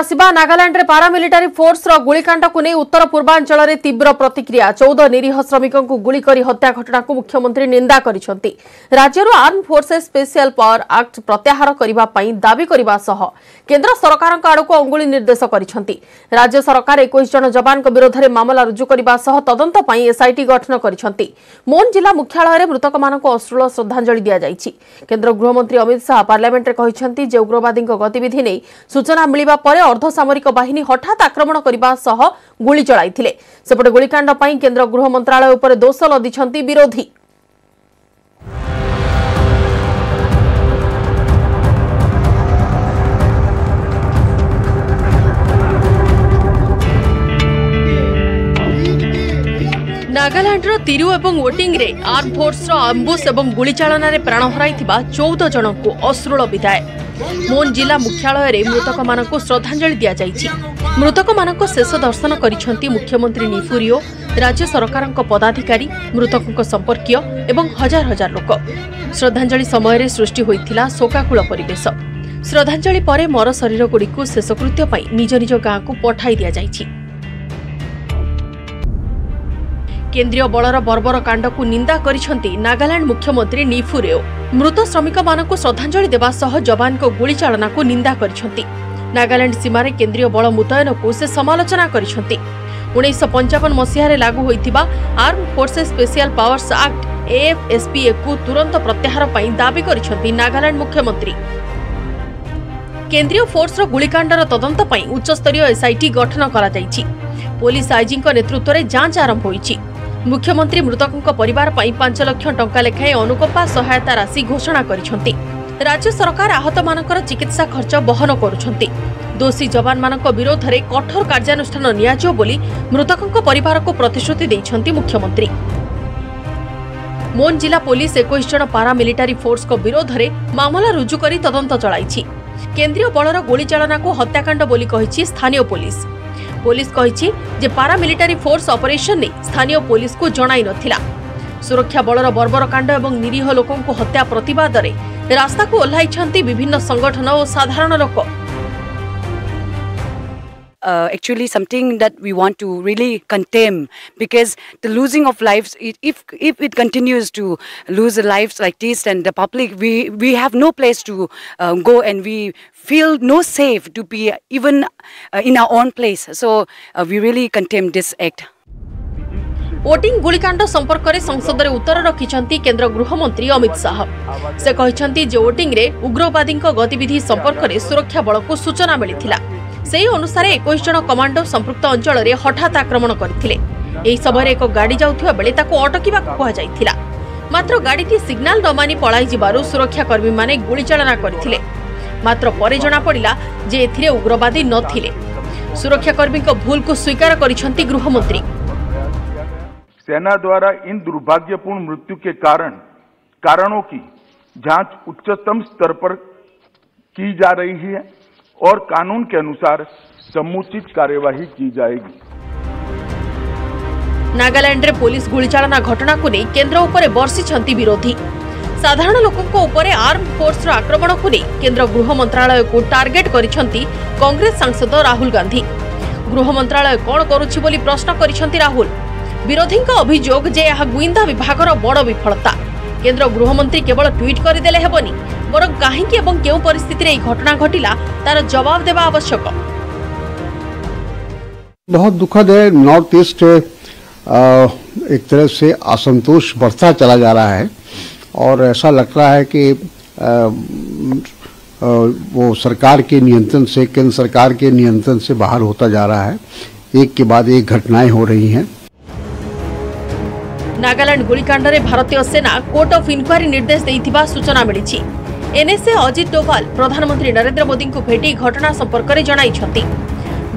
ଆସିବା ନାଗାଲାଣ୍ଡରେ ପାରାମିଲିଟାରୀ ଫୋର୍ସର ଗୁଳିକାଣ୍ଡକୁ ନେଇ ଉତ୍ତର ପୂର୍ବାଞ୍ଚଳରେ ତୀବ୍ର ପ୍ରତିକ୍ରିୟା ଚଉଦ ନିରୀହ ଶ୍ରମିକଙ୍କୁ ଗୁଳି କରି ହତ୍ୟା ଘଟଣାକୁ ମୁଖ୍ୟମନ୍ତ୍ରୀ ନିନ୍ଦା କରିଛନ୍ତି ରାଜ୍ୟରୁ arm forces special power act ପ୍ରତ୍ୟାହାର କରିବା ପାଇଁ ଦାବି କରିବା ସହ କେନ୍ଦ୍ର ସରକାରଙ୍କ ଆଡ଼କୁ ଅଙ୍ଗୁଳି ନିର୍ଦ୍ଦେଶ କରିଛନ୍ତି ରାଜ୍ୟ ସରକାର ଏକୋଇଶ ଜଣ ଯବାନଙ୍କ ବିରୋଧରେ ମାମଲା ରୁଜୁ କରିବା ସହ ତଦନ୍ତ ପାଇଁ ଏସ୍ଆଇଟି ଗଠନ କରିଛନ୍ତି ମୋନ୍ ଜିଲ୍ଲା ମୁଖ୍ୟାଳୟରେ ମୃତକମାନଙ୍କୁ ଅଶ୍ରୁଳ ଶ୍ରଦ୍ଧାଞ୍ଜଳି ଦିଆଯାଇଛି କେନ୍ଦ୍ର ଗୃହମନ୍ତ୍ରୀ ଅମିତ ଶାହା ପାର୍ଲାମେଣ୍ଟରେ କହିଛନ୍ତି ଯେ ଉଗ୍ରବାଦୀଙ୍କ ଗତିବିଧି ନେଇ ସୂଚନା ମିଳିବା ପରେ ଅର୍ଦ୍ଧସାମରିକ ବାହିନୀ ହଠାତ୍ ଆକ୍ରମଣ କରିବା ସହ ଗୁଳି ଚଳାଇଥିଲେ ସେପଟେ ଗୁଳିକାଣ୍ଡ ପାଇଁ କେନ୍ଦ୍ର ଗୃହ ମନ୍ତ୍ରଣାଳୟ ଉପରେ ଦୋଷ ଲଦିଛନ୍ତି ବିରୋଧୀ ନାଗାଲାଣ୍ଡର ତିରୁ ଏବଂ ଓଟିଙ୍ଗରେ ଆର୍ମ ଫୋର୍ସର ଆମ୍ବୁସ୍ ଏବଂ ଗୁଳିଚାଳନାରେ ପ୍ରାଣ ହରାଇଥିବା ଚଉଦ ଜଣଙ୍କୁ ଅଶ୍ରୁଳ ବିଦାୟ ମୋନ୍ ଜିଲ୍ଲା ମୁଖ୍ୟାଳୟରେ ମୃତକମାନଙ୍କୁ ଶ୍ରଦ୍ଧାଞ୍ଜଳି ଦିଆଯାଇଛି ମୃତକମାନଙ୍କ ଶେଷ ଦର୍ଶନ କରିଛନ୍ତି ମୁଖ୍ୟମନ୍ତ୍ରୀ ନିଫୁରିଓ ରାଜ୍ୟ ସରକାରଙ୍କ ପଦାଧିକାରୀ ମୃତକଙ୍କ ସମ୍ପର୍କୀୟ ଏବଂ ହଜାର ହଜାର ଲୋକ ଶ୍ରଦ୍ଧାଞ୍ଜଳି ସମୟରେ ସୃଷ୍ଟି ହୋଇଥିଲା ଶୋକାକୁଳ ପରିବେଶ ଶ୍ରଦ୍ଧାଞ୍ଜଳି ପରେ ମରଶରୀରଗୁଡ଼ିକୁ ଶେଷକୃତ୍ୟ ପାଇଁ ନିଜ ନିଜ ଗାଁକୁ ପଠାଇ ଦିଆଯାଇଛି କେନ୍ଦ୍ରୀୟ ବଳର ବର୍ବର କାଣ୍ଡକୁ ନିନ୍ଦା କରିଛନ୍ତି ନାଗାଲାଣ୍ଡ ମୁଖ୍ୟମନ୍ତ୍ରୀ ନିଫୁ ରେଓ ମୃତ ଶ୍ରମିକମାନଙ୍କୁ ଶ୍ରଦ୍ଧାଞ୍ଜଳି ଦେବା ସହ ଯବାନଙ୍କ ଗୁଳିଚାଳନାକୁ ନିନ୍ଦା କରିଛନ୍ତି ନାଗାଲାଣ୍ଡ ସୀମାରେ କେନ୍ଦ୍ରୀୟ ବଳ ମୁତୟନକୁ ସେ ସମାଲୋଚନା କରିଛନ୍ତି ଉଣେଇଶହ ପଞ୍ଚାବନ ମସିହାରେ ଲାଗୁ ହୋଇଥିବା arm forces special powers act ଏଏଫ୍ଏସ୍ପିଏକୁ ତୁରନ୍ତ ପ୍ରତ୍ୟାହାର ପାଇଁ ଦାବି କରିଛନ୍ତି ନାଗାଲାଣ୍ଡ ମୁଖ୍ୟମନ୍ତ୍ରୀ କେନ୍ଦ୍ରୀୟ ଫୋର୍ସର ଗୁଳିକାଣ୍ଡର ତଦନ୍ତ ପାଇଁ ଉଚ୍ଚସ୍ତରୀୟ ଏସ୍ଆଇଟି ଗଠନ କରାଯାଇଛି ପୋଲିସ ଆଇଜିଙ୍କ ନେତୃତ୍ୱରେ ଯାଞ୍ଚ ଆରମ୍ଭ ହୋଇଛି ମୁଖ୍ୟମନ୍ତ୍ରୀ ମୃତକଙ୍କ ପରିବାର ପାଇଁ ପାଞ୍ଚ ଲକ୍ଷ ଟଙ୍କା ଲେଖାଏଁ ଅନୁକମ୍ପା ସହାୟତା ରାଶି ଘୋଷଣା କରିଛନ୍ତି ରାଜ୍ୟ ସରକାର ଆହତମାନଙ୍କର ଚିକିତ୍ସା ଖର୍ଚ୍ଚ ବହନ କରୁଛନ୍ତି ଦୋଷୀ ଯବାନମାନଙ୍କ ବିରୋଧରେ କଠୋର କାର୍ଯ୍ୟାନୁଷ୍ଠାନ ନିଆଯିବ ବୋଲି ମୃତକଙ୍କ ପରିବାରକୁ ପ୍ରତିଶ୍ରୁତି ଦେଇଛନ୍ତି ମୁଖ୍ୟମନ୍ତ୍ରୀ ମୋନ୍ ଜିଲ୍ଲା ପୋଲିସ ଏକୋଇଶ ଜଣ ପାରାମିଲିଟାରୀ ଫୋର୍ସଙ୍କ ବିରୋଧରେ ମାମଲା ରୁଜୁ କରି ତଦନ୍ତ ଚଳାଇଛି କେନ୍ଦ୍ରୀୟ ବଳର ଗୁଳିଚାଳନାକୁ ହତ୍ୟାକାଣ୍ଡ ବୋଲି କହିଛି ସ୍ଥାନୀୟ ପୋଲିସ ପୋଲିସ କହିଛି ଯେ ପାରାମିଲିଟାରୀ ଫୋର୍ସ ଅପରେସନ ନେଇ ସ୍ଥାନୀୟ ପୋଲିସକୁ ଜଣାଇ ନଥିଲା ସୁରକ୍ଷା ବଳର ବର୍ବରକାଣ୍ଡ ଏବଂ ନିରୀହ ଲୋକଙ୍କୁ ହତ୍ୟା ପ୍ରତିବାଦରେ ରାସ୍ତାକୁ ଓହ୍ଲାଇଛନ୍ତି ବିଭିନ୍ନ ସଂଗଠନ ଓ ସାଧାରଣ ଲୋକ uh, actually something that we want to really contain because the losing of lives, if if it continues to lose lives like this, and the public we we have no place to um, go and we feel no safe to be even uh, in our own place. So uh, we really condemn this act. ওটিং গুলিকাণ্ড সম্পর্কে সংসদরে উত্তর রাখছেন কেন্দ্র গৃহমন্ত্রী অমিত শাহ সে কিন্তু যে ওটিংরে উগ্রবাদী গতিবিধি সম্পর্কে সুরক্ষা বলক সূচনা মিলে সেই অনুসারে 21 জন কমান্ডো সম্পৃক্ত অঞ্চলরে হঠাৎ আক্রমণ করি থিলে এই সময়রে এক গাড়ি যাওতিয়া বেলি তাକୁ আটকিবাক কোয়া যাই থিলা মাত্র গাড়ি কি সিগন্যাল রমানি পড়াই জিবارو সুরক্ষা কর্মী মানে গুলি চালনা করি থিলে মাত্র পরিজানা পড়িলা যে এথিরে উগ্রবাদী ন থিলে সুরক্ষা কর্মী কো ভুল কো স্বীকার করিছন্তি ગૃહমন্ত্রী সেনা দ্বারা ইন দুর্ভাগ্যপূর্ণ মৃত্যু কে কারণ কারণো কি जांच उच्चतम स्तर पर की जा रही है और कानून के अनुसार समुचित कार्यवाही की जाएगी नागालैंड में पुलिस गुड़चाणना घटना को नहीं केन्द्र उपर बर्षि विरोधी ସାଧାରଣ ଲୋକଙ୍କ ଉପରେ ଆର୍ମ ଫୋର୍ସର ଆକ୍ରମଣକୁ ନେଇ କେନ୍ଦ୍ର ଗୃହ ମନ୍ତ୍ରାଳୟକୁ ଟାର୍ଗେଟ୍ କରିଛନ୍ତି କଂଗ୍ରେସ ସାଂସଦ ରାହୁଲ ଗାନ୍ଧୀ ଗୃହ ମନ୍ତ୍ରାଳୟ କ'ଣ କରୁଛି ବୋଲି ପ୍ରଶ୍ନ କରିଛନ୍ତି ରାହୁଲ ବିରୋଧୀଙ୍କ ଅଭିଯୋଗ ଯେ ଏହା ଗୁଇନ୍ଦା ବିଭାଗର ବଡ଼ ବିଫଳତା କେନ୍ଦ୍ର ଗୃହମନ୍ତ୍ରୀ କେବଳ ଟ୍ୱିଟ୍ କରିଦେଲେ ହେବନି बर कहीं क्यों परिस्थिति পরিস্থিতিরে घटना घटला तार जवाब देवा आवश्यक बहुत दुखद है नॉर्थ ईस्ट एक तरह से असंतोष बढ़ता चला जा रहा है और ऐसा लग रहा है कि वो सरकार के नियंत्रण से केंद्र सरकार के नियंत्रण से बाहर होता जा रहा है एक के बाद एक घटनाएं हो रही हैं नागालैंड गोलीकांड में भारतीय सेना कोर्ट ऑफ इंक्वायरी निर्देश सूचना मिली ଏନ୍ଏସ୍ଏ ଅଜିତ ଡୋଭାଲ ପ୍ରଧାନମନ୍ତ୍ରୀ ନରେନ୍ଦ୍ର ମୋଦିଙ୍କୁ ଭେଟି ଘଟଣା ସମ୍ପର୍କରେ ଜଣାଇଛନ୍ତି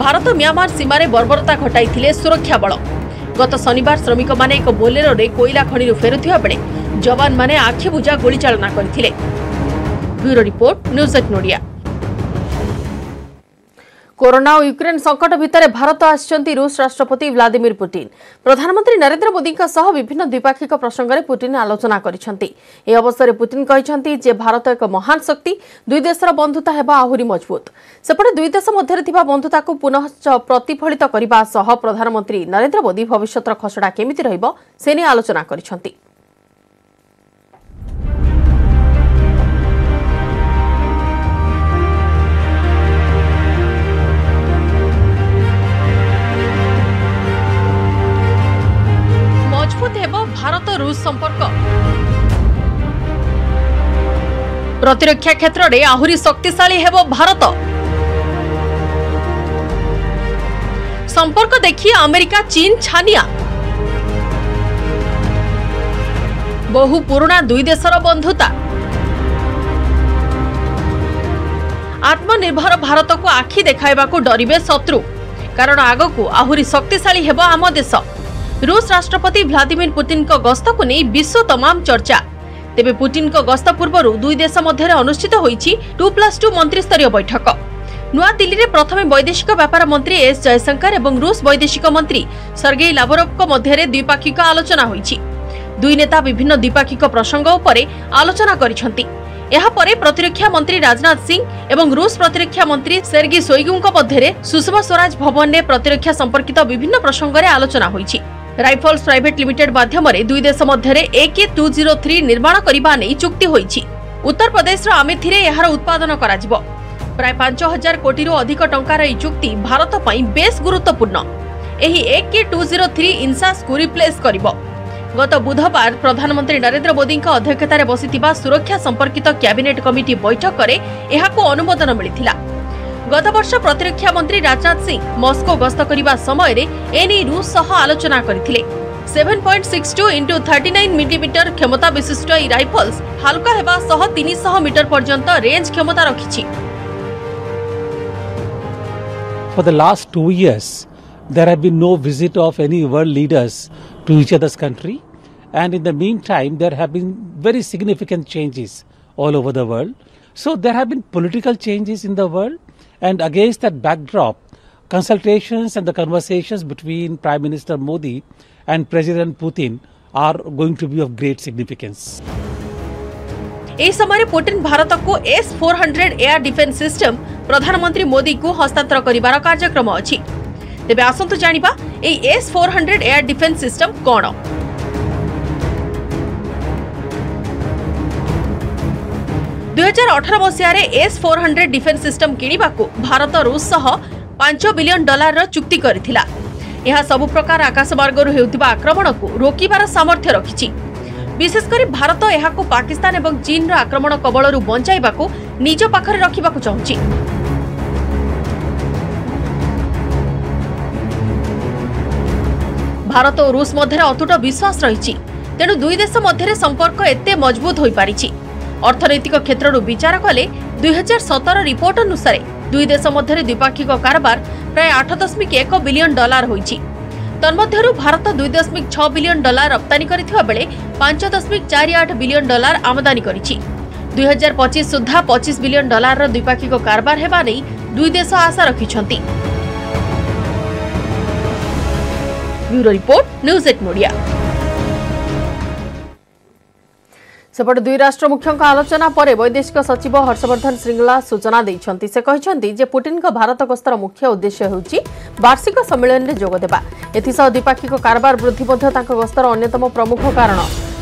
ଭାରତ ମିଆଁମାର ସୀମାରେ ବର୍ବରତା ଘଟାଇଥିଲେ ସୁରକ୍ଷା ବଳ ଗତ ଶନିବାର ଶ୍ରମିକମାନେ ଏକ ବୋଲେରୋରେ କୋଇଲା ଖଣିରୁ ଫେରୁଥିବା ବେଳେ ଯବାନମାନେ ଆଖିବୁଜା ଗୁଳିଚାଳନା କରିଥିଲେ bureau report news eighteen Odia corona Ukraine संकट सङ्कटभित्र भारत आसि रुष राष्ट्रपति व्लादिमिर पुटिन प्रधानमंत्री नरेन्द्र मोदी विभिन्न प्रसंग प्रसङ्गले पुटिन आलोचना गरि अवसर पु भारत एक महान शक्ति दुई देश र बन्धुता मजबूत सपटे दुई देशले ठाउँ बन्धुताको पुनः प्रतिफलित गर्दा प्रधानमंत्री नरेन्द्र मोदी भविष्यत खसडा केमिति रह आलोचना ରୁଷ ସମ୍ପର୍କ ପ୍ରତିରକ୍ଷା କ୍ଷେତ୍ରରେ ଆହୁରି ଶକ୍ତିଶାଳୀ ହେବ ଭାରତ ସମ୍ପର୍କ ଦେଖି ଆମେରିକା ଚୀନ ଛାନିଆ ବହୁ ପୁରୁଣା ଦୁଇ ଦେଶର ବନ୍ଧୁତା ଆତ୍ମନିର୍ଭର ଭାରତକୁ ଆଖି ଦେଖାଇବାକୁ ଡରିବେ ଶତ୍ରୁ କାରଣ ଆଗକୁ ଆହୁରି ଶକ୍ତିଶାଳୀ ହେବ ଆମ ଦେଶ রুষ রাষ্ট্রপতি ভ্লাদিমির পুতিনଙ୍କ ଗସ୍ତକୁ ନେଇ ବିଶ୍ୱ ତମାମ ଚର୍ଚ୍ଚା ତେବେ ପୁଟିନଙ୍କ ଗସ୍ତ ପୂର୍ବରୁ ଦୁଇ ଦେଶ ମଧ୍ୟରେ ଅନୁଷ୍ଠିତ ହୋଇଛି ଟୁ ପ୍ଲସ୍ ଟୁ ମନ୍ତ୍ରିସ୍ତରୀୟ ବୈଠକ ନୂଆଦିଲ୍ଲୀରେ ପ୍ରଥମେ ବୈଦେଶିକ ବ୍ୟାପାର ମନ୍ତ୍ରୀ ଏସ୍ ଜୟଶଙ୍କର ଏବଂ ରୁଷ ବୈଦେଶିକ ମନ୍ତ୍ରୀ ସର୍ଗେଇ ଲାଭରୋଭଙ୍କ ମଧ୍ୟରେ ଦ୍ୱିପାକ୍ଷିକ ଆଲୋଚନା ହୋଇଛି ଦୁଇ ନେତା ବିଭିନ୍ନ ଦ୍ୱିପାକ୍ଷିକ ପ୍ରସଙ୍ଗ ଉପରେ ଆଲୋଚନା କରିଛନ୍ତି ଏହାପରେ ପ୍ରତିରକ୍ଷା ମନ୍ତ୍ରୀ ରାଜନାଥ ସିଂ ଏବଂ ରୁଷ ପ୍ରତିରକ୍ଷା ମନ୍ତ୍ରୀ ସେର୍ଗି ସୋଇଗୁଙ୍କ ମଧ୍ୟରେ ସୁଷମା ସ୍ୱରାଜ ଭବନରେ ପ୍ରତିରକ୍ଷା ସମ୍ପର୍କିତ ବିଭିନ୍ନ ପ୍ରସଙ୍ଗରେ ଆଲୋଚନା ହୋଇଛି ରାଇଫଲ୍ସ ପ୍ରାଇଭେଟ୍ ଲିମିଟେଡ୍ ମାଧ୍ୟମରେ ଦୁଇ ଦେଶ ମଧ୍ୟରେ ଏକେ ଟୁ ଜିରୋ ଥ୍ରୀ ନିର୍ମାଣ କରିବା ନେଇ ଚୁକ୍ତି ହୋଇଛି ଉତ୍ତରପ୍ରଦେଶର ଆମେଥିରେ ଏହାର ଉତ୍ପାଦନ କରାଯିବ ପ୍ରାୟ ପାଞ୍ଚ ହଜାର କୋଟିରୁ ଅଧିକ ଟଙ୍କାର ଏହି ଚୁକ୍ତି ଭାରତ ପାଇଁ ବେଶ୍ ଗୁରୁତ୍ୱପୂର୍ଣ୍ଣ ଏହି ଏକେ ଟୁ ଜିରୋ ଥ୍ରୀ ଇନ୍ସାସ୍କୁ ରିପ୍ଲେସ୍ କରିବ ଗତ ବୁଧବାର ପ୍ରଧାନମନ୍ତ୍ରୀ ନରେନ୍ଦ୍ର ମୋଦିଙ୍କ ଅଧ୍ୟକ୍ଷତାରେ ବସିଥିବା ସୁରକ୍ଷା ସମ୍ପର୍କିତ କ୍ୟାବିନେଟ୍ କମିଟି ବୈଠକରେ ଏହାକୁ ଅନୁମୋଦନ ମିଳିଥିଲା ଗତବର୍ଷ ପ୍ରତିରକ୍ଷା ମନ୍ତ୍ରୀ ରାଜନାଥ ସିଂ ମସ୍କୋ ଗସ୍ତ କରିବା ସମୟରେ ଏନେଇ ରୁଷ ସହ ଆଲୋଚନା କରିଥିଲେ seven point six two into thirty nine millimetre କ୍ଷମତା ବିଶିଷ୍ଟ ଏହି ରାଇଫଲ୍ସ ହାଲୁକା ହେବା ସହ ତିନିଶହ ମିଟର ପର୍ଯ୍ୟନ୍ତ ରେଞ୍ଜ କ୍ଷମତା For the last two years, there have been no visit of any world leaders to each other's country. And in the meantime, there have been very significant changes all over the world. So there have been political changes in the world. And against that backdrop, consultations and the conversations between Prime Minister Modi and President Putin are going to be of great significance. ଏହି ସମୟରେ Putin ଭାରତକୁ S four hundred air defence system प्रधानमंत्री मोदी को हस्तांतर କାର୍ଯ୍ୟକ୍ରମ कार्यक्रम ତେବେ ଆସନ୍ତୁ ଜାଣିବା ଏହି S four hundred air defence system କ'ଣ ଦୁଇହଜାର ଅଠର ମସିହାରେ S four hundred defence system କିଣିବାକୁ ଭାରତ ରୁଷ ସହ ପାଞ୍ଚ ବିଲିୟନ୍ ଡଲାରର ଚୁକ୍ତି କରିଥିଲା ଏହା ସବୁ ପ୍ରକାର ଆକାଶମାର୍ଗରୁ ହେଉଥିବା ଆକ୍ରମଣକୁ ରୋକିବାର ସାମର୍ଥ୍ୟ ରଖିଛି ବିଶେଷ କରି ଭାରତ ଏହାକୁ ପାକିସ୍ତାନ ଏବଂ ଚୀନ୍ର ଆକ୍ରମଣ କବଳରୁ ବଞ୍ଚାଇବାକୁ ନିଜ ପାଖରେ ରଖିବାକୁ ଚାହୁଁଛି ଭାରତ ଓ ରୁଷ ମଧ୍ୟରେ ଅତୁଟ ବିଶ୍ୱାସ ରହିଛି ତେଣୁ ଦୁଇ ଦେଶ ମଧ୍ୟରେ ସମ୍ପର୍କ ଏତେ ମଜବୁତ ହୋଇପାରିଛି ଅର୍ଥନୈତିକ କ୍ଷେତ୍ରରୁ ବିଚାର କଲେ ଦୁଇହଜାର ସତର ରିପୋର୍ଟ ଅନୁସାରେ ଦୁଇ ଦେଶ ମଧ୍ୟରେ ଦ୍ୱିପାକ୍ଷିକ କାରବାର ପ୍ରାୟ ଆଠ ଦଶମିକ ଏକ ବିଲିୟନ ଡଲାର ହୋଇଛି ତନ୍ମଧ୍ୟରୁ ଭାରତ ଦୁଇ ଦଶମିକ ଛଅ ବିଲିୟନ ଡଲାର ରପ୍ତାନୀ କରିଥିବା ବେଳେ ପାଞ୍ଚ ଦଶମିକ ଚାରି ଆଠ ବିଲିୟନ ଡଲାର ଆମଦାନୀ କରିଛି ଦୁଇହଜାର ପଚିଶ ସୁଦ୍ଧା ପଚିଶ ବିଲିୟନ ଡଲାରର ଦ୍ୱିପାକ୍ଷିକ କାରବାର ହେବା ନେଇ ଦୁଇ ଦେଶ ଆଶା ରଖିଛନ୍ତି bureau report news eighteen Odia ସେପଟେ ଦୁଇ ରାଷ୍ଟ୍ର ମୁଖ୍ୟଙ୍କ ଆଲୋଚନା ପରେ ବୈଦେଶିକ ସଚିବ ହର୍ଷବର୍ଦ୍ଧନ ଶ୍ରୀଙ୍ଗଲା ସୂଚନା ଦେଇଛନ୍ତି ସେ କହିଛନ୍ତି ଯେ ପୁଟିନ୍ଙ୍କ ଭାରତ ଗସ୍ତର ମୁଖ୍ୟ ଉଦ୍ଦେଶ୍ୟ ହେଉଛି ବାର୍ଷିକ ସମ୍ମିଳନୀରେ ଯୋଗଦେବା ଏଥିସହ ଦ୍ୱିପାକ୍ଷିକ କାରବାର ବୃଦ୍ଧି ମଧ୍ୟ ତାଙ୍କ ଗସ୍ତର ଅନ୍ୟତମ ପ୍ରମୁଖ କାରଣ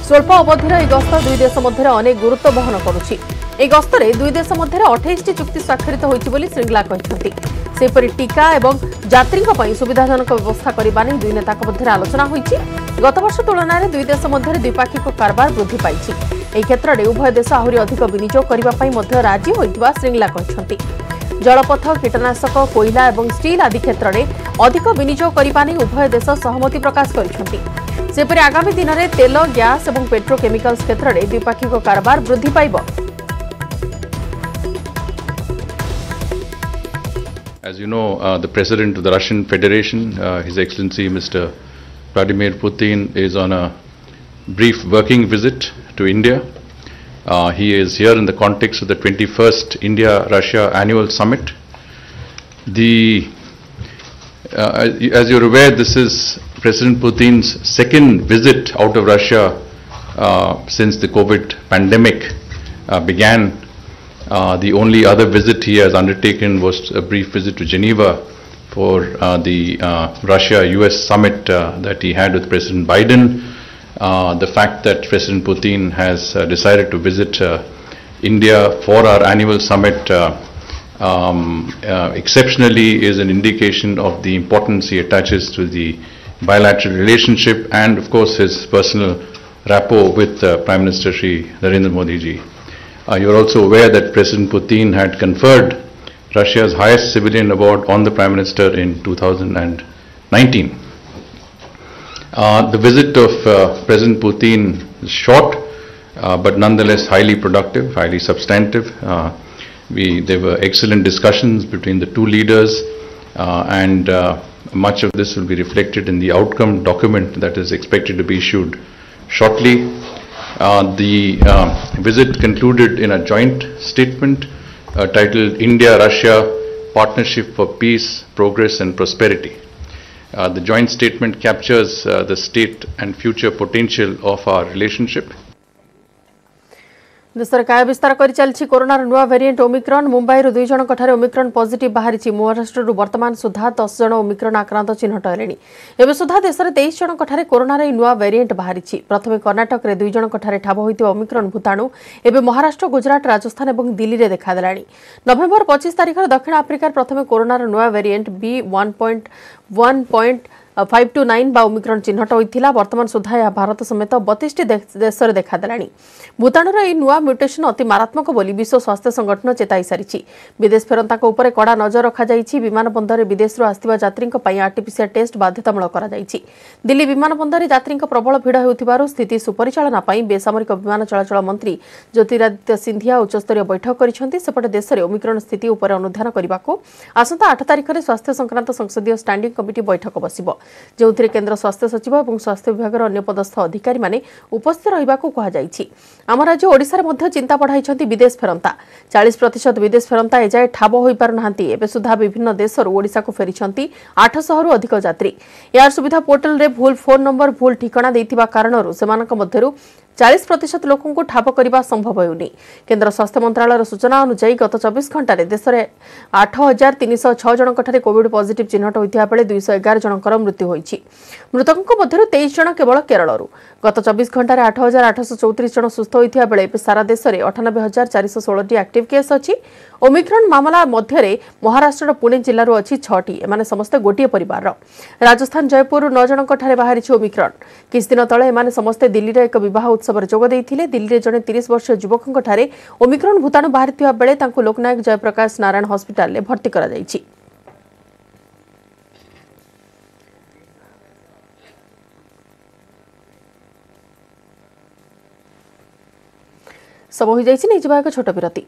ସ୍ୱଳ୍ପ ଅବଧିର ଏହି ଗସ୍ତ ଦୁଇ ଦେଶ ମଧ୍ୟରେ ଅନେକ ଗୁରୁତ୍ୱ ବହନ କରୁଛି ଏହି ଗସ୍ତରେ ଦୁଇ ଦେଶ ମଧ୍ୟରେ ଅଠେଇଶଟି ଚୁକ୍ତି ସ୍ୱାକ୍ଷରିତ ହୋଇଛି ବୋଲି ଶ୍ରୀଙ୍ଗଲା କହିଛନ୍ତି ସେହିପରି ଟିକା ଏବଂ ଯାତ୍ରୀଙ୍କ ପାଇଁ ସୁବିଧାଜନକ ବ୍ୟବସ୍ଥା କରିବା ନେଇ ଦୁଇ ନେତାଙ୍କ ମଧ୍ୟରେ ଆଲୋଚନା ହୋଇଛି ଗତବର୍ଷ ତୁଳନାରେ ଦୁଇ ଦେଶ ମଧ୍ୟରେ ଦ୍ୱିପାକ୍ଷିକ କାରବାର ବୃଦ୍ଧି ପାଇଛି ଏହି କ୍ଷେତ୍ରରେ ଉଭୟ ଦେଶ ଆହୁରି ଅଧିକ ବିନିଯୋଗ କରିବା ପାଇଁ ମଧ୍ୟ ରାଜି ହୋଇଥିବା ଶ୍ରୀଙ୍ଗଲା କହିଛନ୍ତି ଜଳପଥ କୀଟନାଶକ କୋଇଲା ଏବଂ ଷ୍ଟିଲ୍ ଆଦି କ୍ଷେତ୍ରରେ ଅଧିକ ବିନିଯୋଗ କରିବା ନେଇ ଉଭୟ ଦେଶ ସହମତି ପ୍ରକାଶ କରିଛନ୍ତି ସେପରି ଆଗାମୀ ଦିନରେ ତେଲ ଗ୍ୟାସ୍ ଏବଂ ପେଟ୍ରୋକେମିକାଲ୍ସ କ୍ଷେତ୍ରରେ ଦ୍ୱିପାକ୍ଷିକ କାରବାର ବୃଦ୍ଧି ପାଇବ As you know, uh, the President of the Russian Federation, uh, His Excellency Mr. Vladimir Putin, is on a brief working visit to India. Uh, he is here in the context of the 21st India-Russia Annual Summit. The, uh, as you're aware, this is President Putin's second visit out of Russia uh, since the COVID pandemic uh, began. Uh, the only other visit he has undertaken was a brief visit to Geneva for uh, the Russia-US summit that he had with President Biden. Uh, the fact that President Putin has uh, decided to visit uh, India for our annual summit um, exceptionally is an indication of the importance he attaches to the bilateral relationship and of course his personal rapport with uh, Prime Minister Sri Narendra Modi ji. Uh, you are also aware that President Putin had conferred Russia's highest civilian award on the Prime Minister in 2019. Uh, the visit of uh, President Putin is short, uh, but nonetheless highly productive, highly substantive. Uh, we, there were excellent discussions between the two leaders, uh, and much of this will be reflected in the outcome document that is expected to be issued shortly. the visit concluded in a joint statement titled India-Russia Partnership for Peace, Progress and Prosperity. Uh, the joint statement captures uh, the state and future potential of our relationship. দেশের কায় বিস্তার করে চালছে করোনার নূয়া variant Omicron মুম্বাইর দুই জনঙ্ঠার Omicron positive বাহারি মহারাষ্ট্রর বর্তমান সুদ্ধা দশ জন ওমিক্রন আক্রান্ত চিহ্নট হলে এবে সুদ্ধা দেশের তেইশ জনঙ্ঠার করোনার এই নূয়া ভেরিয়েন্ট বাহারি প্রথমে কর্ণাটকের দুই জনঙ্ঠার ঠাব হয়ে ওমিক্রন ভূতাণু এবে মহারাষ্ট্র গুজরাট রাজস্থান এবং দিল্লিতে দেখাদেলা নভেম্বর পঁচিশ তারিখর দক্ষিণ আফ্রিকার প্রথমে করোনার নূয়া variant B one point one point five two nine ବା ଓମିକ୍ରନ୍ ଚିହ୍ନଟ ହୋଇଥିଲା ବର୍ତ୍ତମାନ ସୁଦ୍ଧା ଏହା ଭାରତ ସମେତ ବତିଶଟି ଦେଶରେ ଦେଖାଦେଲାଣି ଭୂତାଣୁର ଏହି ନୂଆ ମ୍ୟୁଟେସନ୍ ଅତି ମାରାତ୍ମକ ବୋଲି ବିଶ୍ୱ ସ୍ୱାସ୍ଥ୍ୟ ସଂଗଠନ ଚେତାଇ ସାରିଛି ବିଦେଶ ଫେରନ୍ତାଙ୍କ ଉପରେ କଡ଼ା ନଜର ରଖାଯାଇଛି ବିମାନ ବନ୍ଦରରେ ବିଦେଶରୁ ଆସିଥିବା ଯାତ୍ରୀଙ୍କ ପାଇଁ ଆର୍ଟିପିସିଆର୍ ଟେଷ୍ଟ ବାଧ୍ୟତାମୂଳକ କରାଯାଇଛି ଦିଲ୍ଲୀ ବିମାନ ବନ୍ଦରରେ ଯାତ୍ରୀଙ୍କ ପ୍ରବଳ ଭିଡ଼ ହେଉଥିବାରୁ ସ୍ଥିତି ସୁପରିଚାଳନା ପାଇଁ ବେସାମରିକ ବିମାନ ଚଳାଚଳ ମନ୍ତ୍ରୀ ଜ୍ୟୋତିରାଦିତ୍ୟ ସିନ୍ଧିଆ ଉଚ୍ଚସ୍ତରୀୟ ବୈଠକ କରିଛନ୍ତି ସେପଟେ ଦେଶରେ ଓମିକ୍ରନ୍ ସ୍ଥିତି ଉପରେ ଅନୁଧ୍ୟାନ କରିବାକୁ ଆସନ୍ତା ଆଠ ତାରିଖରେ ସ୍ୱାସ୍ଥ୍ୟ ସଂକ୍ରାନ୍ତ ସଂସଦୀୟ ଷ୍ଟାଣ୍ଡିଂ କମିଟି ବୈଠକ ବସିବ ଯେଉଁଥିରେ କେନ୍ଦ୍ର ସ୍ୱାସ୍ଥ୍ୟ ସଚିବ ଏବଂ ସ୍ୱାସ୍ଥ୍ୟ ବିଭାଗର ଅନ୍ୟ ପଦସ୍ଥ ଅଧିକାରୀମାନେ ଉପସ୍ଥିତ ରହିବାକୁ କୁହାଯାଇଛି ଆମ ରାଜ୍ୟ ଓଡ଼ିଶାରେ ମଧ୍ୟ ଚିନ୍ତା ବଢ଼ାଇଛନ୍ତି ବିଦେଶ ଫେରନ୍ତା ଚାଳିଶ ପ୍ରତିଶତ ବିଦେଶ ଫେରନ୍ତା ଏଯାଏ ଠାବ ହୋଇପାରୁନାହାନ୍ତି ଏବେ ସୁଦ୍ଧା ବିଭିନ୍ନ ଦେଶରୁ ଓଡ଼ିଶାକୁ ଫେରିଛନ୍ତି ଆଠଶହରୁ ଅଧିକ ଯାତ୍ରୀ ଏୟାର ସୁବିଧା ପୋର୍ଟାଲରେ ଭୁଲ ଫୋନ୍ ନମ୍ଘର ଭୁଲ ଠିକଣା ଦେଇଥିବା କାରଣରୁ ସେମାନଙ୍କ ମଧ୍ୟରୁ ଚାଳିଶ ପ୍ରତିଶତ ଲୋକଙ୍କୁ ଠାବ କରିବା ସମ୍ଭବ ହେଉନି କେନ୍ଦ୍ର ସ୍ୱାସ୍ଥ୍ୟ ମନ୍ତ୍ରଣାଳୟର ସୂଚନା ଅନୁଯାୟୀ ଗତ ଚବିଶ ଘଣ୍ଟାରେ ଦେଶରେ ଆଠ ହଜାର ତିନିଶହ ଛଅ ଜଣଙ୍କଠାରେ କୋଭିଡ୍ ପଜିଟିଭ୍ ଚିହ୍ନଟ ହୋଇଥିବାବେଳେ ଦୁଇଶହ ଏଗାର ଜଣଙ୍କର ମୃତ୍ୟୁ ହୋଇଛି ମୃତକଙ୍କ ମଧ୍ୟରୁ ତେଇଶ ଜଣ କେବଳ କେରଳରୁ গত চব্বিশ ঘণ্টার আট হাজার আটশো চৌত্রিশ জন সুস্থ হয়েছে বেড়ে এবে সারা দেশের অঠানবে হাজার চারিশহ ষোলটি আক্টিভ কেস অছি ওমিক্রন মামলা মধ্যে মহারাষ্ট্রর পুণে জেলার অছি ছটি এমানে সমস্ত গোটিয়ে পরিবার রাজস্থান জয়পুর নয় জনঙ্ঠার বাহারিছে ওমিক্রন কিছুদিন তলে এমানে সমস্তে দিল্লীর এক বহ উৎসবের যোগ দিয়ে দিল্লীর জনে তিরিশ বর্ষীয় যুবকঠার ওমিক্রন ভূতাণু বাহারি বেড়ে তাঁর লোকনায়ক জয়প্রকাশ নারায়ণ হসপিটালে ভর্তি করা ସବୁ ହୋଇଯାଇଛି ନେଇଯିବା ଏକ ଛୋଟ ବିରତି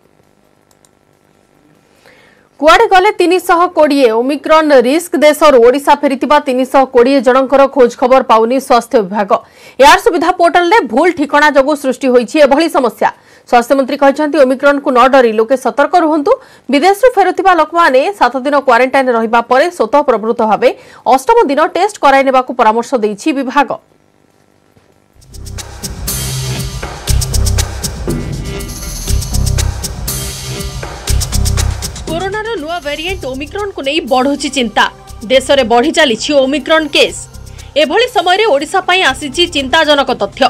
କୁଆଡ଼େ ଗଲେ ତିନିଶହ କୋଡ଼ିଏ ଓମିକ୍ରନ୍ ରିସ୍କ ଦେଶରୁ ଓଡ଼ିଶା ଫେରିଥିବା ତିନିଶହ କୋଡ଼ିଏ ଜଣଙ୍କର ଖୋଜ ଖବର ପାଉନି ସ୍ୱାସ୍ଥ୍ୟ ବିଭାଗ ଏୟାର ସୁବିଧା ପୋର୍ଟାଲରେ ଭୁଲ ଠିକଣା ଯୋଗୁଁ ସୃଷ୍ଟି ହୋଇଛି ଏଭଳି ସମସ୍ୟା ସ୍ୱାସ୍ଥ୍ୟମନ୍ତ୍ରୀ କହିଛନ୍ତି ଓମିକ୍ରନ୍କୁ ନ ଡରି ଲୋକେ ସତର୍କ ରୁହନ୍ତୁ ବିଦେଶରୁ ଫେରୁଥିବା ଲୋକମାନେ ସାତ ଦିନ କ୍ୱାରେଣ୍ଟାଇନ୍ ରହିବା ପରେ ସ୍ୱତଃପ୍ରବୃତ୍ତ ଭାବେ ଅଷ୍ଟମ ଦିନ ଟେଷ୍ଟ କରାଇ ନେବାକୁ ପରାମର୍ଶ ଦେଇଛି ବିଭାଗ ନୂଆ ଭେରିଏଣ୍ଟ ଓମିକ୍ରନ୍କୁ ନେଇ ବଢ଼ୁଛି ଚିନ୍ତା ଦେଶରେ ବଢ଼ି ଚାଲିଛି ଓମିକ୍ରନ୍ କେସ୍ ଏଭଳି ସମୟରେ ଓଡ଼ିଶା ପାଇଁ ଆସିଛି ଚିନ୍ତାଜନକ ତଥ୍ୟ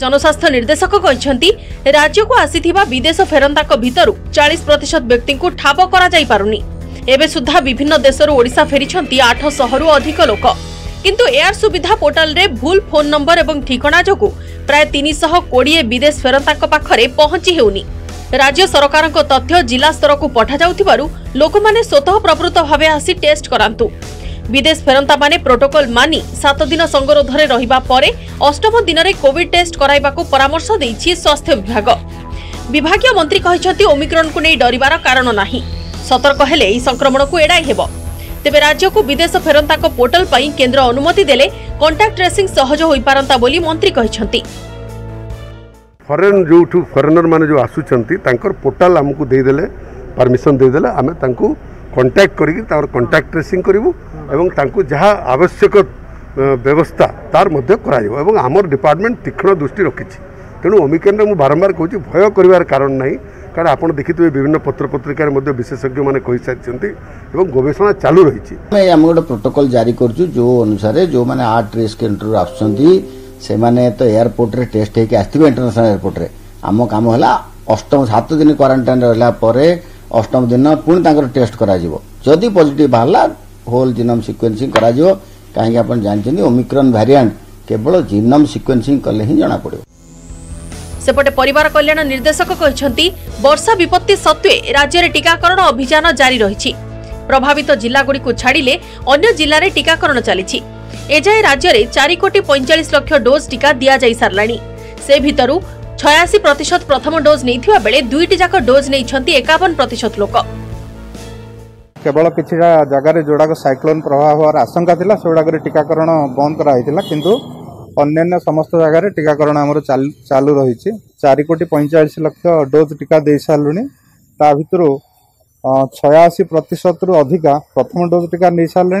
ଜନସ୍ୱାସ୍ଥ୍ୟ ନିର୍ଦ୍ଦେଶକ କହିଛନ୍ତି ରାଜ୍ୟକୁ ଆସିଥିବା ବିଦେଶ ଫେରନ୍ତାଙ୍କ ଭିତରୁ ଚାଳିଶ ପ୍ରତିଶତ ବ୍ୟକ୍ତିଙ୍କୁ ଠାବ କରାଯାଇ ପାରୁନି ଏବେ ସୁଦ୍ଧା ବିଭିନ୍ନ ଦେଶରୁ ଓଡ଼ିଶା ଫେରିଛନ୍ତି ଆଠଶହରୁ ଅଧିକ ଲୋକ କିନ୍ତୁ ଏୟାର ସୁବିଧା ପୋର୍ଟାଲରେ ଭୁଲ ଫୋନ୍ ନମ୍ବର ଏବଂ ଠିକଣା ଯୋଗୁଁ ପ୍ରାୟ ତିନିଶହ କୋଡ଼ିଏ ବିଦେଶ ଫେରନ୍ତାଙ୍କ ପାଖରେ ପହଞ୍ଚି ହେଉନି ରାଜ୍ୟ ସରକାରଙ୍କ ତଥ୍ୟ ଜିଲ୍ଲା ସ୍ତରକୁ ପଠାଯାଉଥିବାରୁ ଲୋକମାନେ ସ୍ୱତଃପ୍ରବୃତ ଭାବେ ଆସି ଟେଷ୍ଟ କରାନ୍ତୁ ବିଦେଶ ଫେରନ୍ତାମାନେ ପ୍ରୋଟୋକଲ୍ ମାନି ସାତ ଦିନ ସଙ୍ଗରୋଧରେ ରହିବା ପରେ ଅଷ୍ଟମ ଦିନରେ କୋଭିଡ୍ ଟେଷ୍ଟ କରାଇବାକୁ ପରାମର୍ଶ ଦେଇଛି ସ୍ୱାସ୍ଥ୍ୟ ବିଭାଗ ବିଭାଗୀୟ ମନ୍ତ୍ରୀ କହିଛନ୍ତି ଓମିକ୍ରନ୍କୁ ନେଇ ଡରିବାର କାରଣ ନାହିଁ ସତର୍କ ହେଲେ ଏହି ସଂକ୍ରମଣକୁ ଏଡ଼ାଇ ହେବ ତେବେ ରାଜ୍ୟକୁ ବିଦେଶ ଫେରନ୍ତାଙ୍କ ପୋର୍ଟାଲ୍ ପାଇଁ କେନ୍ଦ୍ର ଅନୁମତି ଦେଲେ କଣ୍ଟାକ୍ଟ ଟ୍ରେସିଂ ସହଜ ହୋଇପାରନ୍ତା ବୋଲି ମନ୍ତ୍ରୀ କହିଛନ୍ତି ଫରେନ୍ ଯେଉଁଠୁ ଫରେନର୍ମାନେ ଯେଉଁ ଆସୁଛନ୍ତି ତାଙ୍କର ପୋର୍ଟାଲ୍ ଆମକୁ ଦେଇଦେଲେ ପରମିସନ୍ ଦେଇଦେଲେ ଆମେ ତାଙ୍କୁ କଣ୍ଟାକ୍ଟ କରିକି ତାଙ୍କର କଣ୍ଟାକ୍ଟ ଟ୍ରେସିଂ କରିବୁ ଏବଂ ତାଙ୍କୁ ଯାହା ଆବଶ୍ୟକ ବ୍ୟବସ୍ଥା ତାର ମଧ୍ୟ କରାଯିବ ଏବଂ ଆମର ଡିପାର୍ଟମେଣ୍ଟ ତୀକ୍ଷ୍ଣ ଦୃଷ୍ଟି ରଖିଛି ତେଣୁ ଓମିକ୍ରନ୍ରେ ମୁଁ ବାରମ୍ବାର କହୁଛି ଭୟ କରିବାର କାରଣ ନାହିଁ କାରଣ ଆପଣ ଦେଖିଥିବେ ବିଭିନ୍ନ ପତ୍ରପତ୍ରିକାରେ ମଧ୍ୟ ବିଶେଷଜ୍ଞମାନେ କହିସାରିଛନ୍ତି ଏବଂ ଗବେଷଣା ଚାଲୁ ରହିଛି ଆମେ ଗୋଟେ ପ୍ରୋଟୋକଲ୍ ଜାରି କରୁଛୁ ଯେଉଁ ଅନୁସାରେ ଯେଉଁମାନେ ଆର୍ଟ ରେସ୍ କେନ୍ଦ୍ରରୁ ଆସୁଛନ୍ତି ସେମାନେ ତ ଏୟାରପୋର୍ଟରେ ଟେଷ୍ଟ ହେଇକି ଆସିଥିବେ ଇଣ୍ଟରନ୍ୟାସନାଲ ଏୟାରପୋର୍ଟରେ ଆମ କାମ ହେଲା ଅଷ୍ଟମ ସାତ ଦିନ କ୍ୱାରେଣ୍ଟାଇନ୍ ରହିଲା ପରେ ଅଷ୍ଟମ ଦିନ ପୁଣି ତାଙ୍କର ଟେଷ୍ଟ କରାଯିବ ଯଦି ପଜିଟିଭ୍ ବାହାରିଲା ହୋଲ୍ ଜିନମ୍ ସିକ୍ୱେନ୍ସିଂ କରାଯିବ କାହିଁକି ଆପଣ ଜାଣିଛନ୍ତି ଓମିକ୍ରନ୍ ଭାରିଆଣ୍ଟ କେବଳ ଜିନମ୍ ସିକ୍ୱେନ୍ସିଂ କଲେ ହିଁ ଜଣାପଡ଼ିବ ସେପଟେ ପରିବାର କଲ୍ୟାଣ ନିର୍ଦ୍ଦେଶକ କହିଛନ୍ତି ବର୍ଷା ବିପତ୍ତି ସତ୍ତ୍ୱେ ରାଜ୍ୟରେ ଟିକାକରଣ ଅଭିଯାନ ଜାରି ରହିଛି ପ୍ରଭାବିତ ଜିଲ୍ଲାଗୁଡ଼ିକୁ ଛାଡ଼ିଲେ ଅନ୍ୟ ଜିଲ୍ଲାରେ ଟିକାକରଣ ଚାଲିଛି ଏଯାଏ ରାଜ୍ୟରେ ଚାରି କୋଟି ପଇଁଚାଳିଶ ଲକ୍ଷ ଡୋଜ୍ ଟିକା ଦିଆଯାଇସାରିଲାଣି ସେ ଭିତରୁ ଛୟାଅଶୀ ପ୍ରତିଶତ ପ୍ରଥମ ଡୋଜ୍ ନେଇଥିବା ବେଳେ ଦୁଇଟିଯାକ ଡୋଜ୍ ନେଇଛନ୍ତି ଏକାବନ ପ୍ରତିଶତ ଲୋକ কেবল কিছুটা জায়গায় যেগুড়াক সাইক্লোন প্রভাব হওয়ার আশঙ্কা লা সেগুড়াক টিকাকরণ বন্ধ করা হয়েছিল কিন্তু অন্যান্য সমস্ত জায়গায় টিকাকরণ আমার চালু রয়েছে চারি কোটি পঁয়চাশ লক্ষ ডোজ টিকা দিয়ে সারু তা ভিতর ছয়াশি প্রত অধিকা প্রথম ডোজ টিকা নিয়ে সারে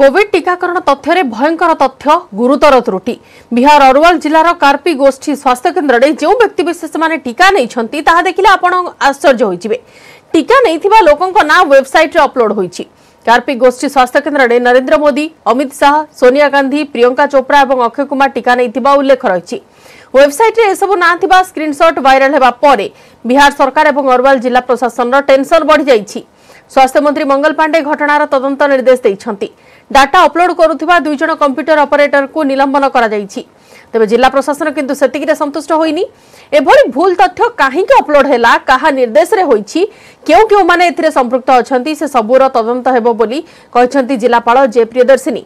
কোভিড টিকাকরণ তথ্যরে ভয়ঙ্কর তথ্য গুরুতর ত্রুটি বিহার অরওয়াল জেলার কার্পি গোষ্ঠী স্বাস্থ্যকেন্দ্রে যে ব্যক্তিবিশেষ মানে টিকা নেইছেন তাহা দেখিলে আপন আশ্চর্য হয়ে টিকা নেই লোকঙ্ না ওয়েবসাইটে অপলোড হয়েছে কার্পি গোষ্ঠী স্বাস্থ্যকেন্দ্রে নরেন্দ্র মোদী অমিত শাহ সোনিয়া গান্ধী প্রিয়ঙ্কা চোপড়া এবং অক্ষয় কুমার টিকা নেই উল্লেখ রয়েছে ওয়েবসাইটে এসবু না স্ক্রিনশট ভাইরাল হওয়া পরে বিহার সরকার এবং অরওয়াল জেলা প্রশাসনর টেনশন বড়ি যাই স্বাস্থ্যমন্ত্রী মঙ্গল পাণ্ডে ঘটনার তদন্ত নির্দেশ দিয়েছেন ডাটা ଅପଲୋଡ୍ କରୁଥିବା ଦୁଇ ଜଣ କମ୍ପ୍ୟୁଟର ଅପରେଟରଙ୍କୁ ନିଲମ୍ବନ କରାଯାଇଛି ତେବେ ଜିଲ୍ଲା ପ୍ରଶାସନ କିନ୍ତୁ ସେତିକିରେ ସନ୍ତୁଷ୍ଟ ହୋଇନି ଏଭଳି ଭୁଲ ତଥ୍ୟ କାହିଁକି ଅପଲୋଡ୍ ହେଲା କାହା ନିର୍ଦ୍ଦେଶରେ ହୋଇଛି କେଉଁ କେଉଁମାନେ ଏଥିରେ ସମ୍ପୃକ୍ତ ଅଛନ୍ତି ସେ ସବୁର ତଦନ୍ତ ହେବ ବୋଲି କହିଛନ୍ତି ଜିଲ୍ଲାପାଳ ଜେ ପ୍ରିୟଦର୍ଶିନୀ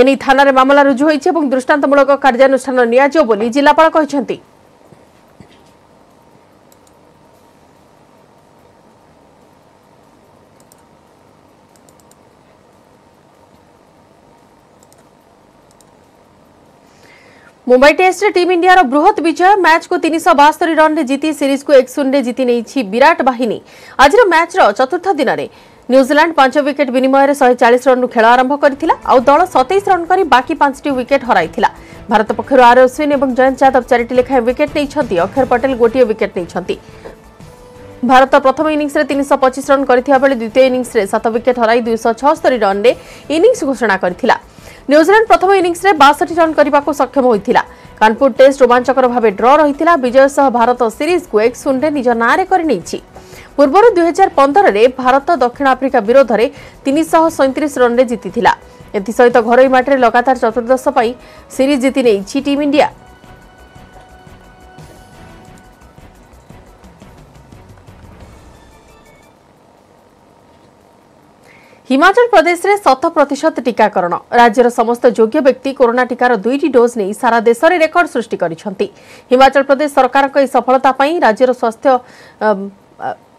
ଏନେଇ ଥାନାରେ ମାମଲା ରୁଜୁ ହୋଇଛି ଏବଂ ଦୃଷ୍ଟାନ୍ତମୂଳକ କାର୍ଯ୍ୟାନୁଷ୍ଠାନ ନିଆଯିବ ବୋଲି ଜିଲ୍ଲାପାଳ କହିଛନ୍ତି মুম্বাই টেস্টে টিম ইন্ডিয়ার বৃহৎ বিজয় ম্যাচকু তিনশহ বাস্তরি রন্রে জিতি সিরিজকু এক শূন্যে জিতি নেইছি বিরাট বাহিনী আজির ম্যাচর চতুর্থ দিনরে ନ୍ୟୁଜିଲାଣ୍ଡ ପାଞ୍ଚ ୱିକେଟ୍ ବିନିମୟରେ ଶହେ ଚାଳିଶ ରନ୍ରୁ ଖେଳ ଆରମ୍ଭ କରିଥିଲା ଆଉ ଦଳ ସତେଇଶ ରନ୍ କରି ବାକି ପାଞ୍ଚଟି ୱିକେଟ୍ ହରାଇଥିଲା ଭାରତ ପକ୍ଷରୁ ଆର୍ ଅଶ୍ୱିନ୍ ଏବଂ ଜୟନ୍ତ ଯାଦବ ଚାରିଟି ଲେଖାଏଁ ୱିକେଟ୍ ନେଇଛନ୍ତି ଅକ୍ଷର ପଟେଲ ଗୋଟିଏ ୱିକେଟ୍ ନେଇଛନ୍ତି ଭାରତ ପ୍ରଥମ ଇନିଂସରେ ତିନିଶହ ପଚିଶ ରନ୍ କରିଥିବା ବେଳେ ଦ୍ୱିତୀୟ ଇନିଂସରେ ସାତ ୱିକେଟ୍ ହରାଇ ଦୁଇଶହ ଛଅସ୍ତରୀ ରନ୍ରେ ଇନିଂସ ଘୋଷଣା କରିଥିଲା ନ୍ୟୁଜିଲାଣ୍ଡ ପ୍ରଥମ ଇନିଂସରେ ବାଷଠି ରନ୍ କରିବାକୁ ସକ୍ଷମ ହୋଇଥିଲା କାନପୁର ଟେଷ୍ଟ ରୋମାଞ୍ଚକର ଭାବେ ଡ୍ର ରହିଥିଲା ବିଜୟ ସହ ଭାରତ ସିରିଜ୍କୁ ଏକ ଶୂନରେ ନିଜ ନାଁରେ କରିନେଇଛି ପୂର୍ବରୁ ଦୁଇହଜାର ପନ୍ଦରରେ ଭାରତ ଦକ୍ଷିଣ ଆଫ୍ରିକା ବିରୋଧରେ ତିନିଶହ ସଇଁତିରିଶ ରନ୍ରେ ଜିତିଥିଲା ଏଥିସହିତ ଘରୋଇ ମାଟିରେ ଲଗାତାର ଚତୁର୍ଦ୍ଦଶ ପାଇଁ ସିରିଜ୍ ଜିତି ନେଇଛି ଟିମ୍ ଇଣ୍ଡିଆ हिमाचल प्रदेश में शत प्रतिशत टीकाकरण राज्यर समस्त योग्य व्यक्ति कोरोना टीकार दुईटी डोज नहीं सारा देश में रेकर्ड सृष्टि हिमाचल प्रदेश सरकार सफलता राज्यर स्वास्थ्य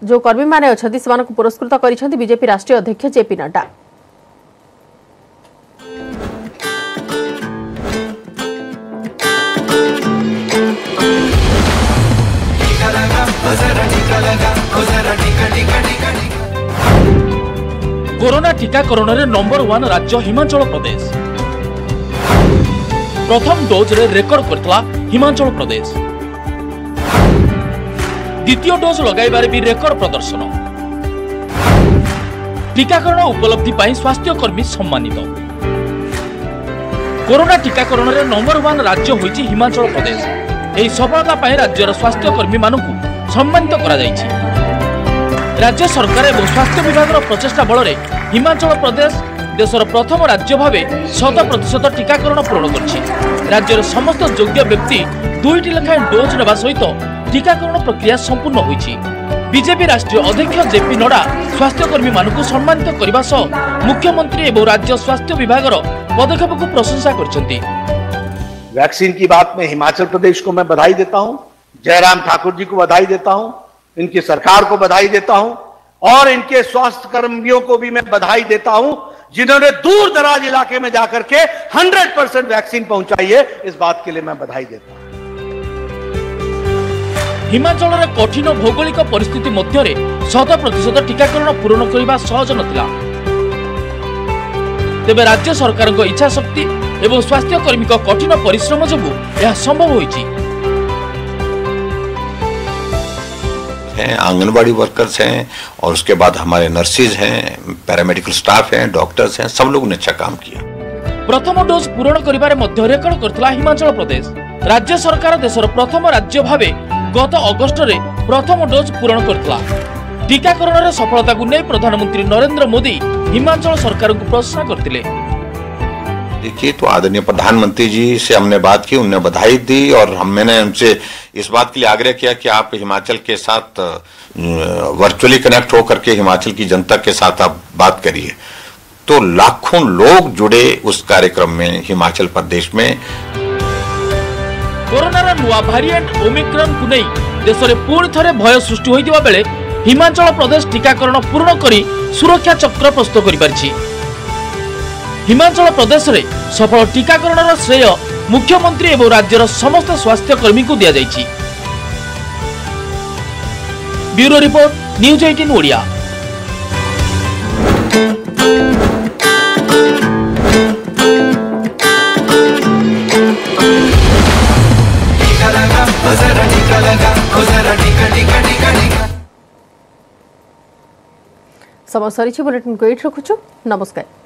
जो कर्मी मैंने अच्छा पुरस्कृत कर बीजेपी राष्ट्रीय अध्यक्ष जेपी नड्डा टीका लगा କରୋନା ଟିକାକରଣରେ ନମ୍ବର ୱାନ୍ ରାଜ୍ୟ ହିମାଚଳ ପ୍ରଦେଶ ପ୍ରଥମ ଡୋଜ୍ରେ ରେକର୍ଡ କରିଥିଲା ହିମାଚଳ ପ୍ରଦେଶ ଦ୍ୱିତୀୟ ଡୋଜ୍ ଲଗାଇବାରେ ବି ରେକର୍ଡ ପ୍ରଦର୍ଶନ ଟିକାକରଣ ଉପଲବ୍ଧି ପାଇଁ ସ୍ୱାସ୍ଥ୍ୟକର୍ମୀ ସମ୍ମାନିତ କରୋନା ଟିକାକରଣରେ ନମ୍ବର ୱାନ୍ ରାଜ୍ୟ ହୋଇଛି ହିମାଚଳ ପ୍ରଦେଶ ଏହି ସଫଳତା ପାଇଁ ରାଜ୍ୟର ସ୍ୱାସ୍ଥ୍ୟକର୍ମୀମାନଙ୍କୁ ସମ୍ମାନିତ କରାଯାଇଛି ରାଜ୍ୟ ସରକାର ଏବଂ ସ୍ୱାସ୍ଥ୍ୟ ବିଭାଗର ପ୍ରଚେଷ୍ଟା ବଳରେ হিমাচল প্রদেশ দেশের প্রথম রাজ্য ভাবে শত প্রতিশত টিকাকরণ পূরণ করছে রাজ্যের সমস্ত যোগ্য ব্যক্তি দুইটি লেখায় ডোজ নেওয়া সহ টিকাকরণ প্রক্রিয়া সম্পূর্ণ হয়েছে বিজেপি রাষ্ট্রীয় অধ্যক্ষ জেপি নড্ডা স্বাস্থ্যকর্মী মানুষ সম্মানিত করা সহ মুখ্যমন্ত্রী এবং রাজ্য স্বাস্থ্য বিভাগর পদক্ষেপ প্রশংসা করছেন ভ্যাকসিন কি বাত মে হিমাচল প্রদেশ प्रदेश বধাই দেতা হুম জয়রাম ঠাকুর জি কু বধাই দেতা হুম देता সরকার কো বধাই দেতা হুম और इनके स्वास्थ्य कर्मियों को भी मैं बधाई देता हूं जिन्होंने दूर दराज इलाके में जाकर के 100 परसेंट वैक्सीन पहुंचाई है इस बात के लिए मैं बधाई देता हूं हिमाचल कठिन भौगोलिक परिस्थिति मध्य शत प्रतिशत टीकाकरण पूरण करने सहज नाला तेरे राज्य सरकार इच्छाशक्ति स्वास्थ्यकर्मी कठिन परिश्रम जो संभव हो हैं आंगनबाड़ी वर्कर्स हैं और उसके बाद हमारे नर्सेज हैं पैरामेडिकल स्टाफ हैं डॉक्टर्स हैं सब लोगों ने अच्छा काम किया प्रथम डोज पूरण करिबारे मध्य हिमाचल प्रदेश राज्य सरकार देशर प्रथम राज्य भाव गत अगस्ट में प्रथम डोज पूरण कर टीकाकरण सफलता को नहीं प्रधानमंत्री नरेंद्र मोदी हिमाचल सरकार सरकारकू प्रशंसा करथिले देखिए तो आदरणीय प्रधानमंत्री जी से हमने बात की उनने बधाई दी और हम मैंने उनसे इस बात के लिए आग्रह किया कि आप हिमाचल के साथ वर्चुअली कनेक्ट होकर के हिमाचल की जनता के साथ आप बात करिए तो लाखों लोग जुड़े उस कार्यक्रम में हिमाचल प्रदेश में कोरोना नुआ भारियंट ओमिक्रन को नहीं देश में पुणी थे भय सृष्टि होता बेले हिमाचल प्रदेश टीकाकरण पूर्ण कर सुरक्षा चक्र प्रस्तुत कर हिमाचल प्रदेश रे सफल टीकाकरण रो श्रेय मुख्यमंत्री एवो राज्य समस्त स्वास्थ्य कर्मी को दिया जाइ छी ब्युरो रिपोर्ट न्यूज 18 ओडिया समसरीचे बुलेटिन गोइट रखुछु नमस्कार